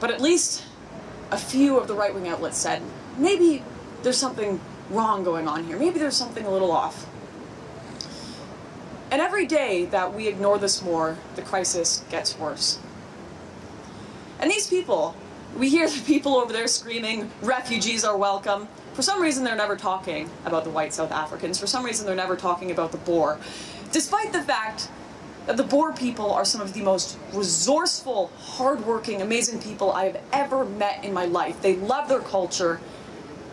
But at least a few of the right wing outlets said maybe there's something wrong going on here. Maybe there's something a little off. And every day that we ignore this more, the crisis gets worse. And these people, we hear the people over there screaming, refugees are welcome. For some reason, they're never talking about the white South Africans. For some reason, they're never talking about the Boer. Despite the fact that the Boer people are some of the most resourceful, hardworking, amazing people I have ever met in my life. They love their culture.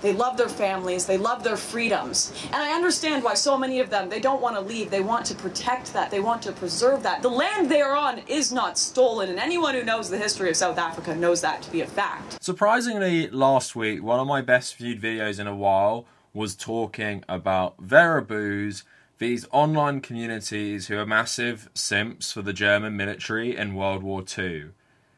They love their families. They love their freedoms. And I understand why so many of them, they don't want to leave. They want to protect that. They want to preserve that. The land they are on is not stolen. And anyone who knows the history of South Africa knows that to be a fact. Surprisingly, last week, one of my best viewed videos in a while was talking about Wehraboo's, these online communities who are massive simps for the German military in World War II.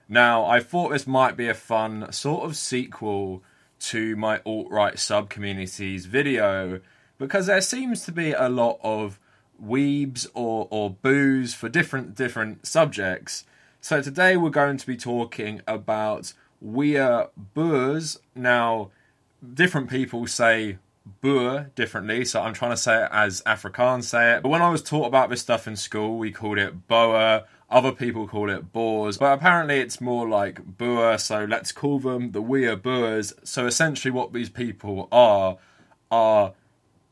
Now, I thought this might be a fun sort of sequel to my alt right sub communities video because there seems to be a lot of weebs or, or booze for different different subjects. So today we're going to be talking about we're boers. Now, different people say boer differently, so I'm trying to say it as Afrikaans say it. But when I was taught about this stuff in school, we called it boer. Other people call it boers, but apparently it's more like boer, so let's call them the we're boers. So essentially, what these people are are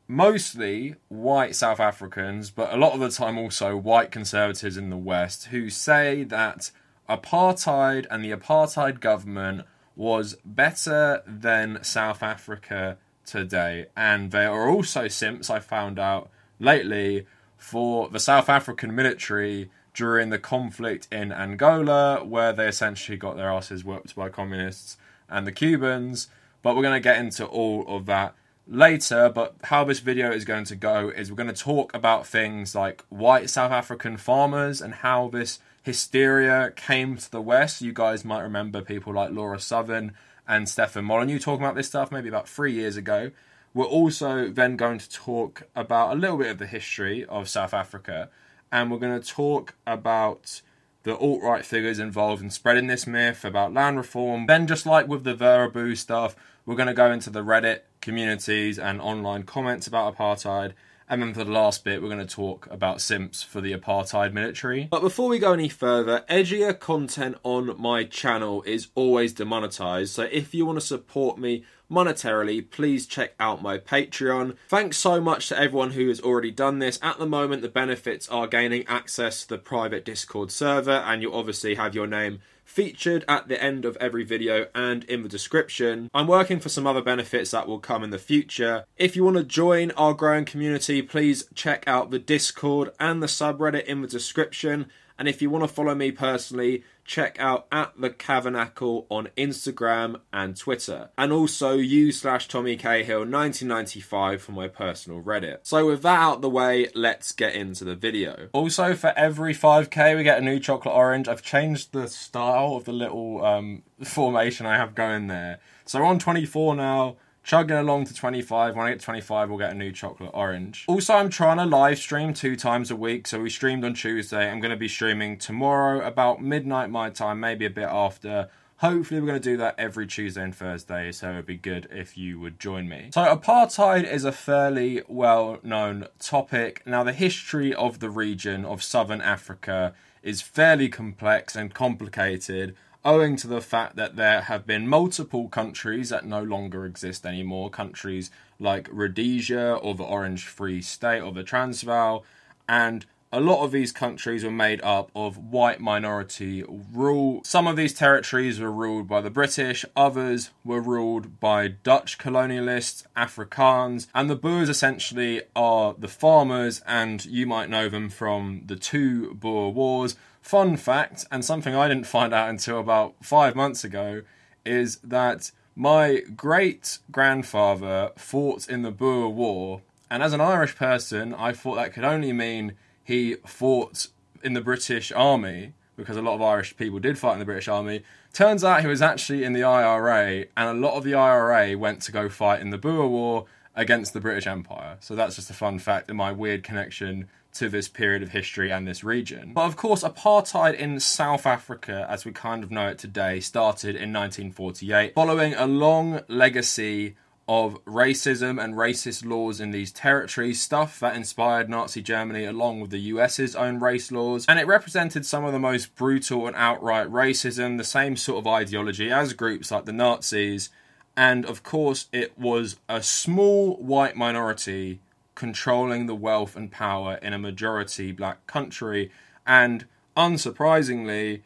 mostly white South Africans, but a lot of the time also white conservatives in the West who say that apartheid and the apartheid government was better than South Africa today. And they are also simps, I found out lately, for the South African military during the conflict in Angola, where they essentially got their asses whooped by communists and the Cubans. But we're going to get into all of that later. But how this video is going to go is we're going to talk about things like white South African farmers and how this hysteria came to the West. You guys might remember people like Lauren Southern and Stefan Molyneux talking about this stuff maybe about three years ago. We're also then going to talk about a little bit of the history of South Africa, and we're going to talk about the alt right figures involved in spreading this myth about land reform. Then, just like with the Wehraboo stuff, we're going to go into the Reddit communities and online comments about apartheid. And then for the last bit, we're going to talk about simps for the apartheid military. But before we go any further, edgier content on my channel is always demonetized. So if you want to support me monetarily, please check out my Patreon. Thanks so much to everyone who has already done this. At the moment, the benefits are gaining access to the private Discord server, and you'll obviously have your name featured at the end of every video and in the description. I'm working for some other benefits that will come in the future. If you want to join our growing community, please check out the Discord and the subreddit in the description. And if you want to follow me personally, check out at the Kavernacle on Instagram and Twitter. And also you slash Tommy Cahill 1995 for my personal Reddit. So with that out the way, let's get into the video. Also for every 5k we get a new chocolate orange. I've changed the style of the little um, formation I have going there. So on 24 now chugging along to 25. When I get to 25, we'll get a new chocolate orange. Also, I'm trying to live stream two times a week. So we streamed on Tuesday. I'm going to be streaming tomorrow about midnight my time, maybe a bit after. Hopefully, we're going to do that every Tuesday and Thursday, so it'd be good if you would join me. So, apartheid is a fairly well known topic. Now, the history of the region of southern Africa is fairly complex and complicated owing to the fact that there have been multiple countries that no longer exist anymore. Countries like Rhodesia or the Orange Free State or the Transvaal. And a lot of these countries were made up of white minority rule. Some of these territories were ruled by the British, others were ruled by Dutch colonialists, Afrikaans, and the Boers essentially are the farmers, and you might know them from the two Boer Wars Fun fact, and something I didn't find out until about five months ago, is that my great grandfather fought in the Boer War, and as an Irish person, I thought that could only mean he fought in the British Army, because a lot of Irish people did fight in the British Army. Turns out he was actually in the IRA, and a lot of the IRA went to go fight in the Boer War against the British Empire. So that's just a fun fact in my weird connection to this period of history and this region. But of course, apartheid in South Africa, as we kind of know it today, started in 1948, following a long legacy of racism and racist laws in these territories, stuff that inspired Nazi Germany along with the US's own race laws, and it represented some of the most brutal and outright racism, the same sort of ideology as groups like the Nazis, and of course, it was a small white minority controlling the wealth and power in a majority black country, and unsurprisingly,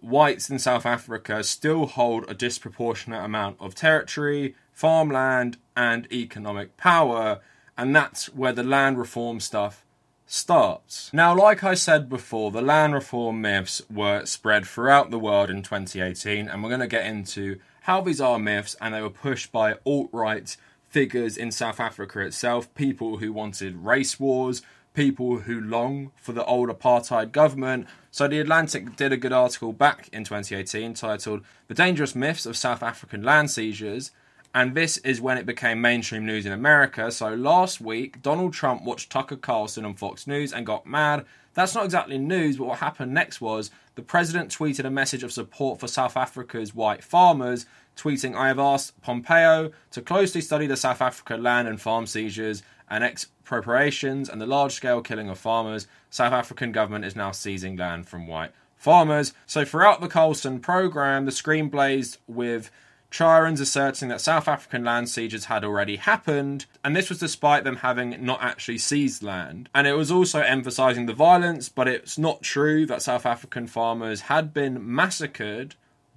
whites in South Africa still hold a disproportionate amount of territory, farmland, and economic power, and that's where the land reform stuff starts. Now, like I said before, the land reform myths were spread throughout the world in 2018, and we're going to get into how these are myths, and they were pushed by alt right figures in South Africa itself, people who wanted race wars, people who long for the old apartheid government. So, The Atlantic did a good article back in 2018 titled The Dangerous Myths of South African Land Seizures and this is when it became mainstream news in America. So last week, Donald Trump watched Tucker Carlson on Fox News and got mad. That's not exactly news, but what happened next was the president tweeted a message of support for South Africa's white farmers, tweeting, I have asked Pompeo to closely study the South Africa land and farm seizures and expropriations and the large scale killing of farmers. South African government is now seizing land from white farmers. So throughout the Carlson program, the screen blazed with Chyrons asserting that South African land sieges had already happened, and this was despite them having not actually seized land. And it was also emphasising the violence, but it's not true that South African farmers had been massacred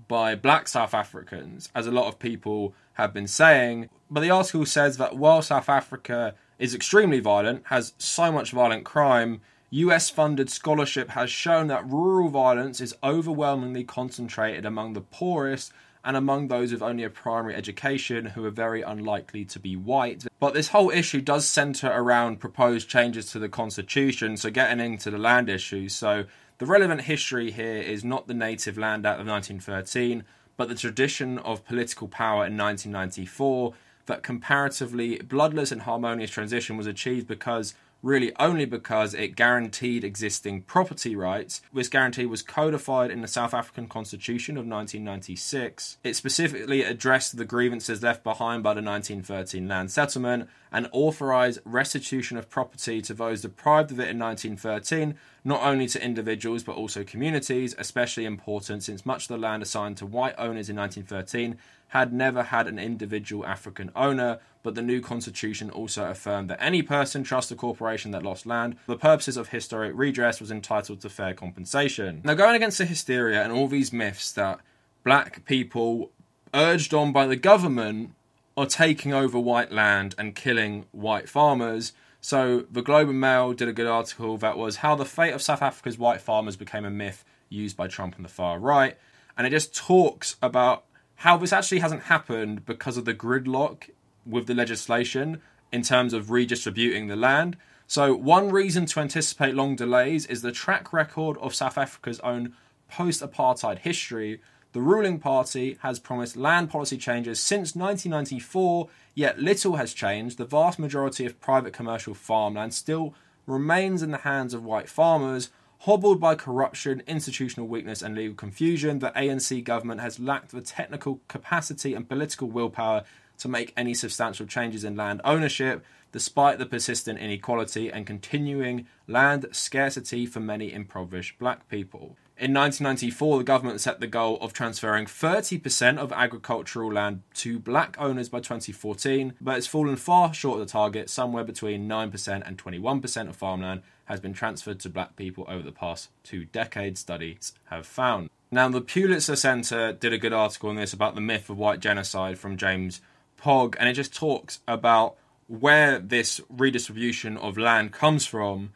by black South Africans, as a lot of people have been saying. But the article says that while South Africa is extremely violent, has so much violent crime, US funded scholarship has shown that rural violence is overwhelmingly concentrated among the poorest and among those with only a primary education who are very unlikely to be white. But this whole issue does centre around proposed changes to the constitution, so getting into the land issue. So the relevant history here is not the Native Land Act of 1913, but the tradition of political power in 1994 that comparatively bloodless and harmonious transition was achieved because really only because it guaranteed existing property rights. This guarantee was codified in the South African Constitution of 1996. It specifically addressed the grievances left behind by the 1913 land settlement and authorized restitution of property to those deprived of it in 1913, not only to individuals but also communities, especially important since much of the land assigned to white owners in 1913 had never had an individual African owner, but the new constitution also affirmed that any person, trust, or corporation that lost land for the purposes of historic redress was entitled to fair compensation. Now, going against the hysteria and all these myths that black people, urged on by the government, are taking over white land and killing white farmers. So, the Globe and Mail did a good article that was how the fate of South Africa's white farmers became a myth used by Trump and the far right. And it just talks about how this actually hasn't happened because of the gridlock with the legislation in terms of redistributing the land. So, one reason to anticipate long delays is the track record of South Africa's own post apartheid history. The ruling party has promised land policy changes since 1994, yet little has changed. The vast majority of private commercial farmland still remains in the hands of white farmers, Hobbled by corruption, institutional weakness, and legal confusion, the ANC government has lacked the technical capacity and political willpower to make any substantial changes in land ownership, despite the persistent inequality and continuing land scarcity for many impoverished black people. In 1994, the government set the goal of transferring 30% of agricultural land to black owners by 2014, but it's fallen far short of the target, somewhere between 9% and 21% of farmland has been transferred to black people over the past two decades, studies have found. Now, the Pulitzer Center did a good article on this about the myth of white genocide from James Pogue, and it just talks about where this redistribution of land comes from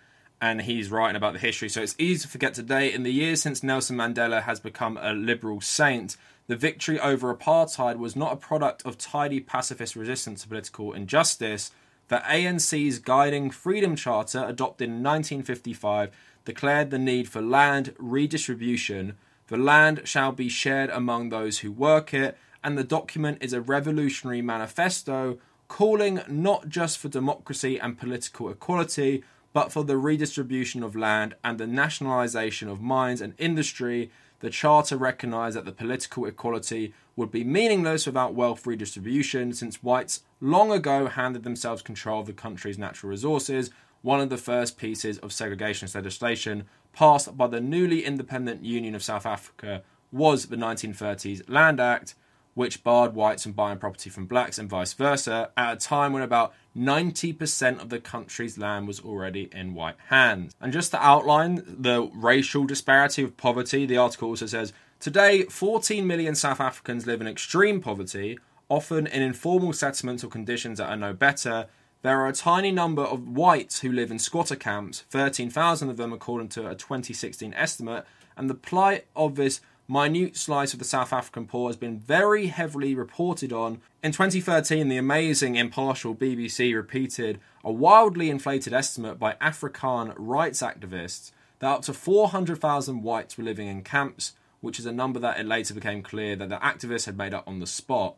and he's writing about the history. So it's easy to forget today. In the years since Nelson Mandela has become a liberal saint, the victory over apartheid was not a product of tidy pacifist resistance to political injustice, the ANC's guiding Freedom Charter, adopted in 1955, declared the need for land redistribution. The land shall be shared among those who work it, and the document is a revolutionary manifesto calling not just for democracy and political equality, but for the redistribution of land and the nationalisation of mines and industry, the Charter recognised that the political equality would be meaningless without wealth redistribution, since whites long ago handed themselves control of the country's natural resources, one of the first pieces of segregationist legislation passed by the newly independent Union of South Africa was the 1930s Land Act, which barred whites from buying property from blacks and vice versa, at a time when about 90% of the country's land was already in white hands. And just to outline the racial disparity of poverty, the article also says Today, 14 million South Africans live in extreme poverty, often in informal settlements or conditions that are no better. There are a tiny number of whites who live in squatter camps, 13,000 of them according to a 2016 estimate, and the plight of this minute slice of the South African poor has been very heavily reported on. In 2013, the amazing impartial BBC repeated a wildly inflated estimate by Afrikaan rights activists that up to 400,000 whites were living in camps, which is a number that it later became clear that the activists had made up on the spot.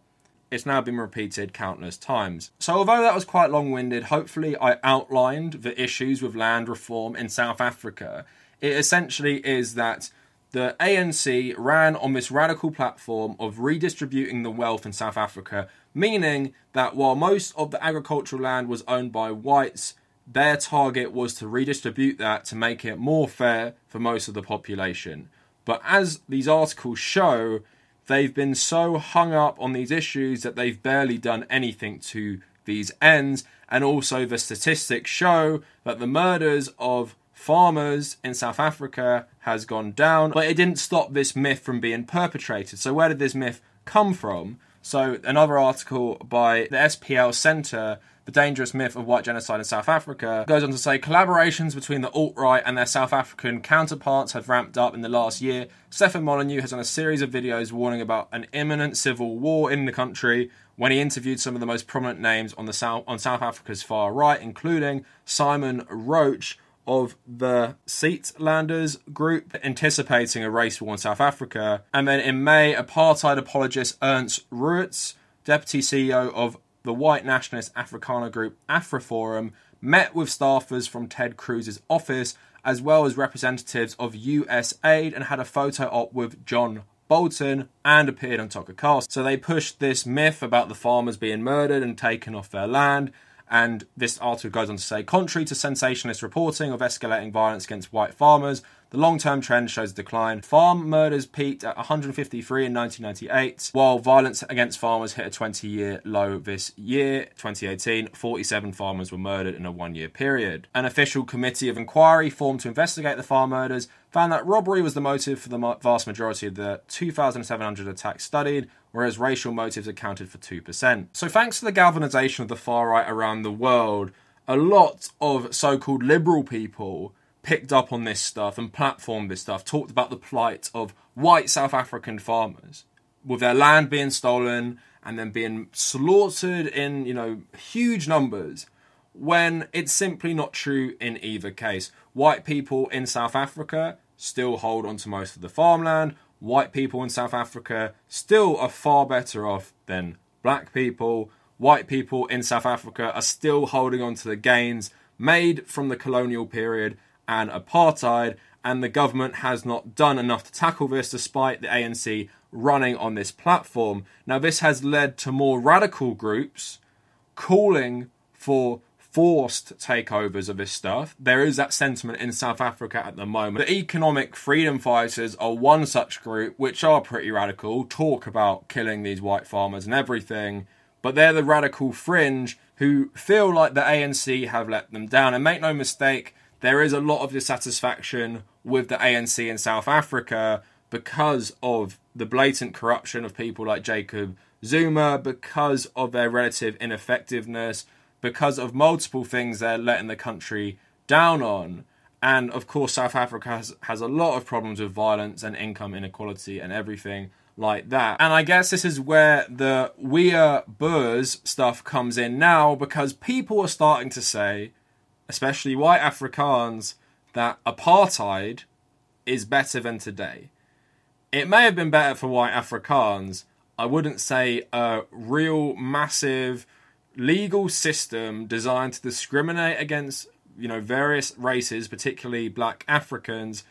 It's now been repeated countless times. So, although that was quite long winded, hopefully I outlined the issues with land reform in South Africa. It essentially is that the ANC ran on this radical platform of redistributing the wealth in South Africa, meaning that while most of the agricultural land was owned by whites, their target was to redistribute that to make it more fair for most of the population. But as these articles show, they've been so hung up on these issues that they've barely done anything to these ends. And also, the statistics show that the murders of farmers in South Africa has gone down, but it didn't stop this myth from being perpetrated. So, where did this myth come from? So, another article by the SPL Centre, The Dangerous Myth of White Genocide in South Africa, goes on to say collaborations between the alt right and their South African counterparts have ramped up in the last year. Stefan Molyneux has done a series of videos warning about an imminent civil war in the country when he interviewed some of the most prominent names on the South on South Africa's far right, including Simon Roche, of the Suidlanders group anticipating a race war in South Africa. And then in May, apartheid apologist Ernst Roets, deputy CEO of the white nationalist Afrikaner group AfriForum, met with staffers from Ted Cruz's office as well as representatives of USAID and had a photo op with John Bolton and appeared on Tucker Carlson. So they pushed this myth about the farmers being murdered and taken off their land and this article goes on to say, contrary to sensationalist reporting of escalating violence against white farmers, the long term trend shows a decline. Farm murders peaked at 153 in 1998, while violence against farmers hit a 20 year low this year, 2018. 47 farmers were murdered in a one year period. An official committee of inquiry formed to investigate the farm murders found that robbery was the motive for the vast majority of the 2,700 attacks studied, whereas racial motives accounted for 2%. So, thanks to the galvanization of the far right around the world, a lot of so called liberal people picked up on this stuff and platformed this stuff, talked about the plight of white South African farmers with their land being stolen and then being slaughtered in, you know, huge numbers when it's simply not true in either case. White people in South Africa still hold on to most of the farmland. White people in South Africa still are far better off than black people. White people in South Africa are still holding on to the gains made from the colonial period and apartheid, and the government has not done enough to tackle this despite the ANC running on this platform. Now, this has led to more radical groups calling for forced takeovers of this stuff. There is that sentiment in South Africa at the moment. The economic freedom fighters are one such group, which are pretty radical, talk about killing these white farmers and everything, but they're the radical fringe who feel like the ANC have let them down. And make no mistake, there is a lot of dissatisfaction with the ANC in South Africa because of the blatant corruption of people like Jacob Zuma, because of their relative ineffectiveness, because of multiple things they're letting the country down on. And of course, South Africa has, has a lot of problems with violence and income inequality and everything like that. And I guess this is where the we are Boers stuff comes in now because people are starting to say especially white Afrikaans, that apartheid is better than today. It may have been better for white Afrikaans. I wouldn't say a real massive legal system designed to discriminate against you know, various races, particularly black Africans,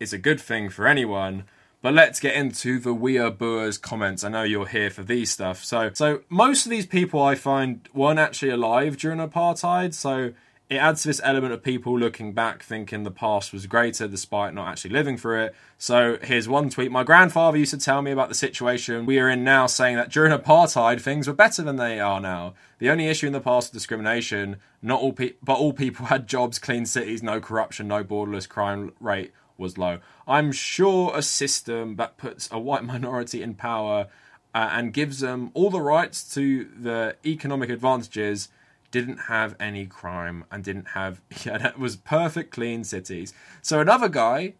is a good thing for anyone. But let's get into the We Are Boers comments. I know you're here for these stuff. So, so most of these people I find weren't actually alive during apartheid. So it adds to this element of people looking back thinking the past was greater despite not actually living through it. So here's one tweet. My grandfather used to tell me about the situation we are in now, saying that during apartheid things were better than they are now. The only issue in the past was discrimination. Not all pe- but all people had jobs, clean cities, no corruption, no borderless crime rate was low. I'm sure a system that puts a white minority in power uh, and gives them all the rights to the economic advantages didn't have any crime and didn't have yeah it was perfect clean cities. So another guy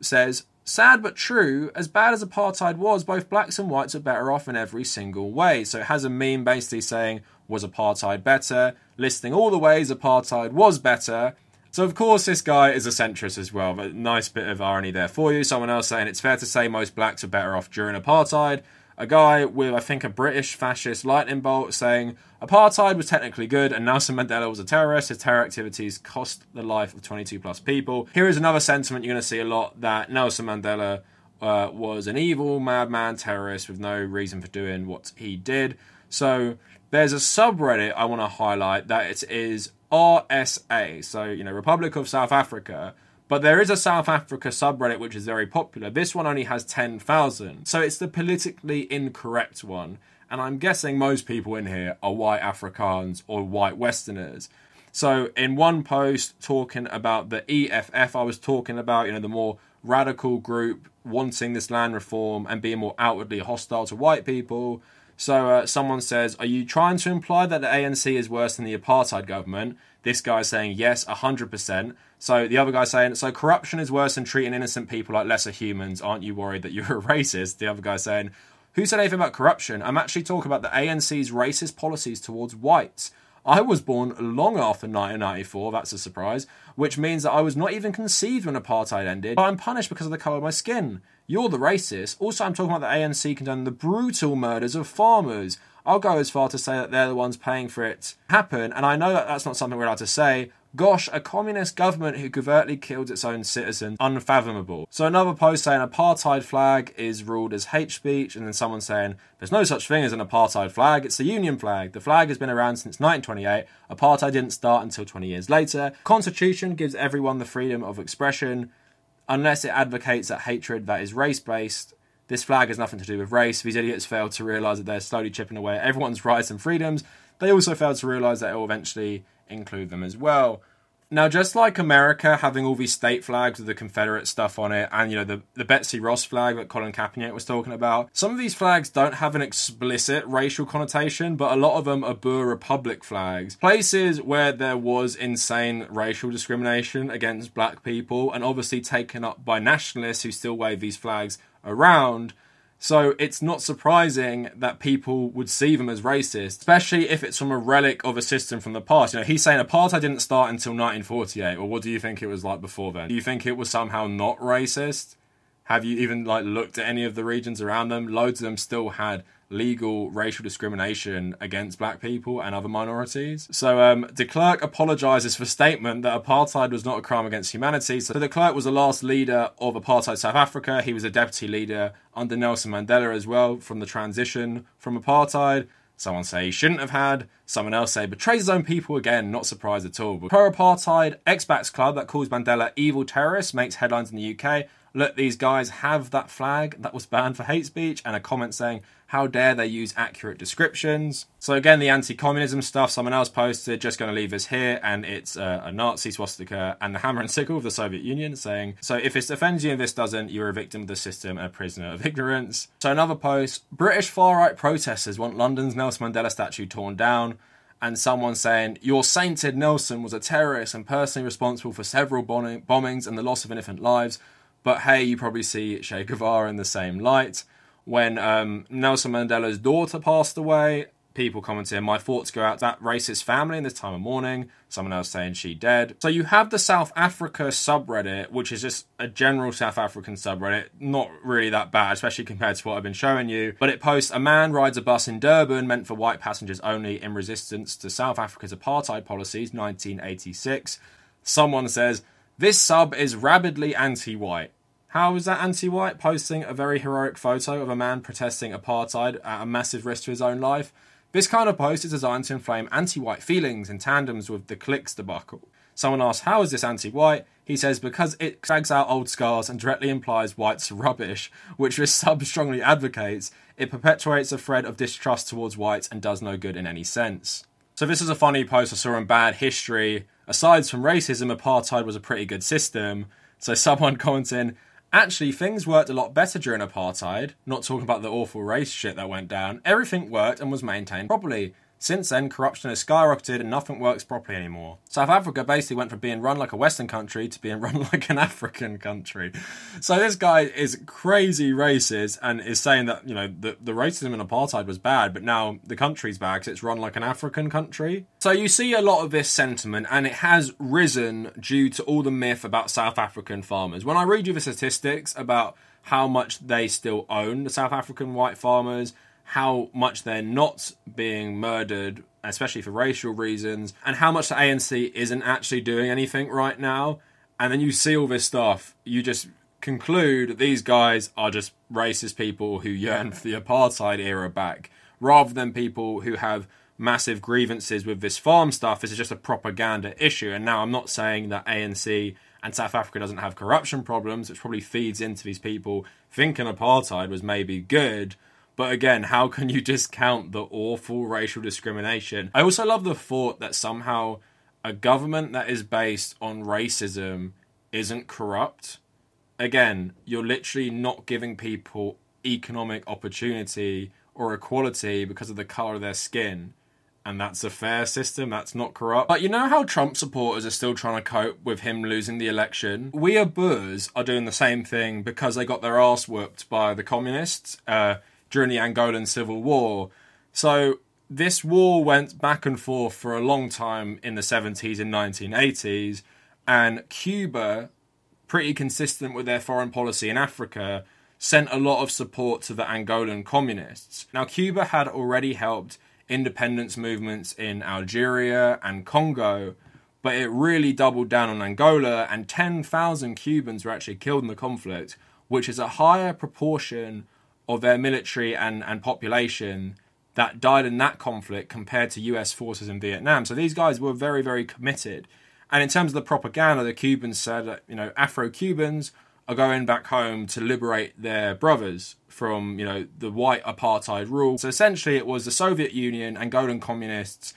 says sad but true as bad as apartheid was both blacks and whites are better off in every single way. So it has a meme basically saying was apartheid better? Listing all the ways apartheid was better. So of course this guy is a centrist as well but nice bit of irony there for you. Someone else saying it's fair to say most blacks are better off during apartheid a guy with, I think, a British fascist lightning bolt saying apartheid was technically good and Nelson Mandela was a terrorist. His terror activities cost the life of 22 plus people. Here is another sentiment you're going to see a lot that Nelson Mandela uh, was an evil madman terrorist with no reason for doing what he did. So there's a subreddit I want to highlight that it is RSA, so you know Republic of South Africa but there is a South Africa subreddit which is very popular. This one only has 10,000. So it's the politically incorrect one. And I'm guessing most people in here are white Afrikaans or white Westerners. So in one post talking about the EFF, I was talking about, you know, the more radical group wanting this land reform and being more outwardly hostile to white people. So uh, someone says, Are you trying to imply that the ANC is worse than the apartheid government? This guy's saying, Yes, 100%. So the other guy's saying, so corruption is worse than treating innocent people like lesser humans. Aren't you worried that you're a racist? The other guy's saying, who said anything about corruption? I'm actually talking about the ANC's racist policies towards whites. I was born long after 1994, that's a surprise, which means that I was not even conceived when apartheid ended, but I'm punished because of the colour of my skin. You're the racist. Also, I'm talking about the ANC condoning the brutal murders of farmers. I'll go as far to say that they're the ones paying for it happen, and I know that that's not something we're allowed to say, Gosh, a communist government who covertly killed its own citizens. Unfathomable. So another post saying apartheid flag is ruled as hate speech, and then someone saying there's no such thing as an apartheid flag, it's the Union flag. The flag has been around since 1928. Apartheid didn't start until 20 years later. Constitution gives everyone the freedom of expression unless it advocates that hatred that is race based. This flag has nothing to do with race. These idiots fail to realise that they're slowly chipping away at everyone's rights and freedoms. They also fail to realise that it will eventually include them as well. Now, just like America having all these state flags with the Confederate stuff on it, and you know the the Betsy Ross flag that Colin Kaepernick was talking about, some of these flags don't have an explicit racial connotation, but a lot of them are Boer Republic flags. Places where there was insane racial discrimination against black people, and obviously taken up by nationalists who still wave these flags around so it's not surprising that people would see them as racist, especially if it's from a relic of a system from the past. You know, he's saying apartheid didn't start until 1948. Well, what do you think it was like before then? Do you think it was somehow not racist? Have you even like looked at any of the regions around them? Loads of them still had legal racial discrimination against black people and other minorities. So um, de Klerk apologises for statement that apartheid was not a crime against humanity. So de Klerk was the last leader of apartheid South Africa. He was a deputy leader under Nelson Mandela as well from the transition from apartheid. Someone say he shouldn't have had. Someone else say betrays his own people again. Not surprised at all. Pro apartheid ex-backs club that calls Mandela evil terrorist makes headlines in the UK look, these guys have that flag that was banned for hate speech, and a comment saying, how dare they use accurate descriptions? So again, the anti-communism stuff, someone else posted, just going to leave us here, and it's uh, a Nazi swastika and the hammer and sickle of the Soviet Union saying, so if this offends you and this doesn't, you're a victim of the system a prisoner of ignorance. So another post, British far-right protesters want London's Nelson Mandela statue torn down and someone saying your sainted Nelson was a terrorist and personally responsible for several bombings and the loss of innocent lives. But hey, you probably see Che Guevara in the same light. When um, Nelson Mandela's daughter passed away, people commenting, My thoughts go out to that racist family in this time of mourning. Someone else saying she dead. So you have the South Africa subreddit, which is just a general South African subreddit. Not really that bad, especially compared to what I've been showing you. But it posts a man rides a bus in Durban meant for white passengers only in resistance to South Africa's apartheid policies, 1986. someone says, This sub is rabidly anti white. How is that anti white? Posting a very heroic photo of a man protesting apartheid at a massive risk to his own life. This kind of post is designed to inflame anti white feelings in tandems with the clicks debacle. Someone asks, How is this anti white? He says, Because it drags out old scars and directly implies whites are rubbish, which this sub strongly advocates. It perpetuates a thread of distrust towards whites and does no good in any sense. So, this is a funny post I saw in Bad History. Aside from racism, apartheid was a pretty good system. So, someone commenting, Actually, things worked a lot better during apartheid. Not talking about the awful race shit that went down. Everything worked and was maintained properly. Since then, corruption has skyrocketed and nothing works properly anymore. South Africa basically went from being run like a Western country to being run like an African country. So this guy is crazy racist and is saying that, you know, the, the racism and apartheid was bad, but now the country's bad because it's run like an African country. So you see a lot of this sentiment and it has risen due to all the myth about South African farmers. When I read you the statistics about how much they still own the South African white farmers how much they're not being murdered, especially for racial reasons, and how much the ANC isn't actually doing anything right now. And then you see all this stuff, you just conclude these guys are just racist people who yearn for the apartheid era back, rather than people who have massive grievances with this farm stuff. This is just a propaganda issue. And now I'm not saying that ANC and South Africa doesn't have corruption problems, which probably feeds into these people thinking apartheid was maybe good but again, how can you discount the awful racial discrimination? I also love the thought that somehow a government that is based on racism isn't corrupt. Again, you're literally not giving people economic opportunity or equality because of the color of their skin. And that's a fair system, that's not corrupt. But you know how Trump supporters are still trying to cope with him losing the election? We are Boers are doing the same thing because they got their ass whooped by the communists. Uh, during the Angolan Civil War. So this war went back and forth for a long time in the 70s and 1980s, and Cuba, pretty consistent with their foreign policy in Africa, sent a lot of support to the Angolan communists. Now, Cuba had already helped independence movements in Algeria and Congo, but it really doubled down on Angola, and 10,000 Cubans were actually killed in the conflict, which is a higher proportion of their military and, and population that died in that conflict compared to US forces in Vietnam. So these guys were very, very committed. And in terms of the propaganda, the Cubans said that, you know, Afro Cubans are going back home to liberate their brothers from, you know, the white apartheid rule. So essentially it was the Soviet Union, Angolan communists,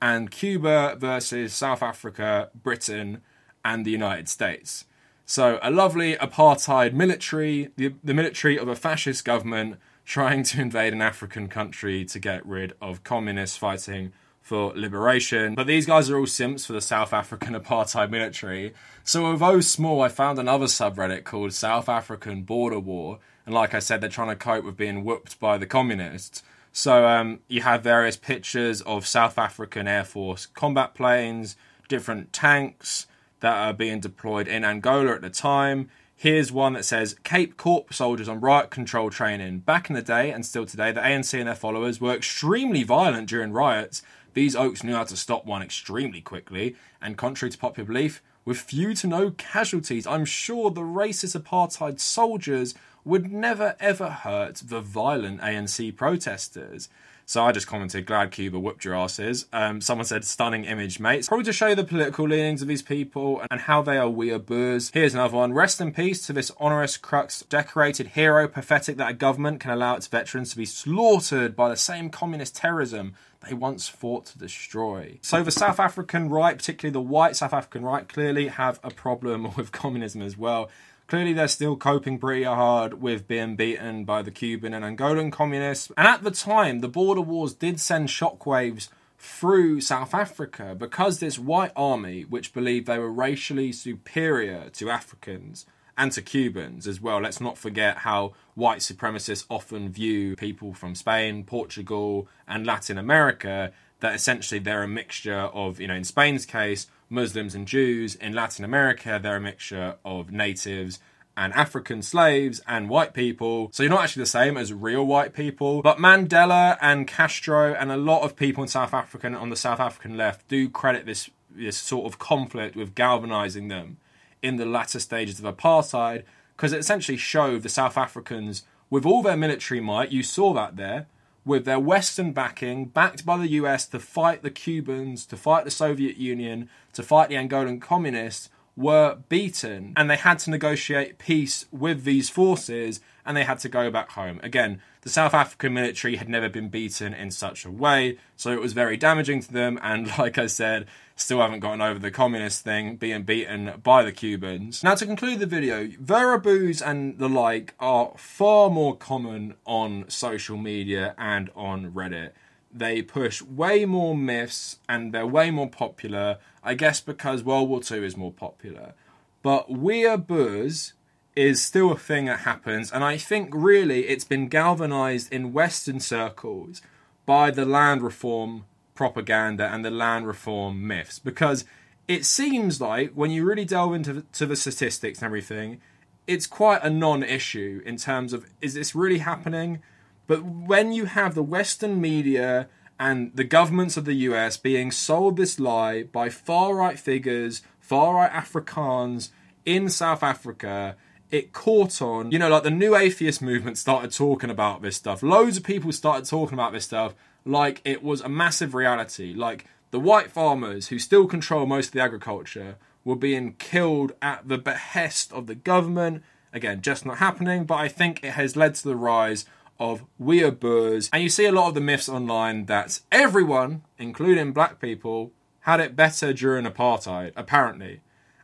and Cuba versus South Africa, Britain, and the United States. So, a lovely apartheid military, the, the military of a fascist government trying to invade an African country to get rid of communists fighting for liberation. But these guys are all simps for the South African apartheid military. So, although small, I found another subreddit called South African Border War. And like I said, they're trying to cope with being whooped by the communists. So, um, you have various pictures of South African Air Force combat planes, different tanks, that are being deployed in Angola at the time. Here's one that says Cape Corps soldiers on riot control training. Back in the day, and still today, the ANC and their followers were extremely violent during riots. These oaks knew how to stop one extremely quickly, and contrary to popular belief, with few to no casualties, I'm sure the racist apartheid soldiers would never ever hurt the violent ANC protesters. So I just commented, glad Cuba whooped your asses. Um, someone said, stunning image, mate. probably to show the political leanings of these people and how they are we are boors. Here's another one. Rest in peace to this honoris crux, decorated hero, pathetic that a government can allow its veterans to be slaughtered by the same communist terrorism they once fought to destroy. So the South African right, particularly the white South African right, clearly have a problem with communism as well. Clearly, they're still coping pretty hard with being beaten by the Cuban and Angolan communists. And at the time, the border wars did send shockwaves through South Africa because this white army, which believed they were racially superior to Africans and to Cubans as well. Let's not forget how white supremacists often view people from Spain, Portugal, and Latin America, that essentially they're a mixture of, you know, in Spain's case, Muslims and Jews. In Latin America, they're a mixture of natives and African slaves and white people. So you're not actually the same as real white people. But Mandela and Castro and a lot of people in South Africa and on the South African left do credit this this sort of conflict with galvanizing them in the latter stages of apartheid because it essentially showed the South Africans with all their military might, you saw that there, with their Western backing, backed by the US to fight the Cubans, to fight the Soviet Union, to fight the Angolan communists, were beaten. And they had to negotiate peace with these forces and they had to go back home. Again, the South African military had never been beaten in such a way, so it was very damaging to them. And like I said, still haven't gotten over the communist thing being beaten by the Cubans. Now, to conclude the video, Wehraboos and the like are far more common on social media and on Reddit. They push way more myths and they're way more popular, I guess because World War II is more popular. But We're Boers is still a thing that happens, and I think really it's been galvanized in Western circles by the land reform propaganda and the land reform myths because it seems like when you really delve into to the statistics and everything, it's quite a non-issue in terms of is this really happening? But when you have the Western media and the governments of the US being sold this lie by far right figures, far right Afrikaans in South Africa, it caught on. You know, like the new atheist movement started talking about this stuff. Loads of people started talking about this stuff like it was a massive reality. Like the white farmers who still control most of the agriculture were being killed at the behest of the government. Again, just not happening, but I think it has led to the rise of weird Boers. And you see a lot of the myths online that everyone, including black people, had it better during apartheid, apparently.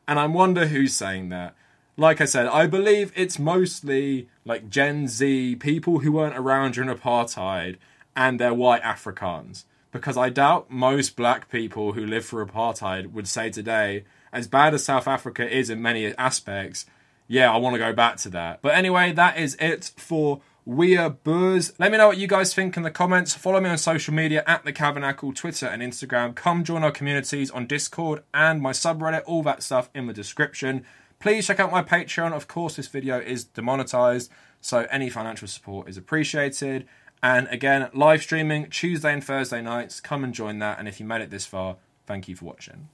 And I wonder who's saying that. Like I said, I believe it's mostly like Gen Z, people who weren't around during apartheid, and they're white Afrikaans. Because I doubt most black people who live through apartheid would say today, as bad as South Africa is in many aspects, yeah, I want to go back to that. But anyway, that is it for We're Boers. Let me know what you guys think in the comments. Follow me on social media at The Kavernacle, Twitter and Instagram. Come join our communities on Discord and my subreddit, all that stuff in the description. Please check out my Patreon. Of course, this video is demonetized, so any financial support is appreciated. And again, live streaming Tuesday and Thursday nights. Come and join that. And if you made it this far, thank you for watching.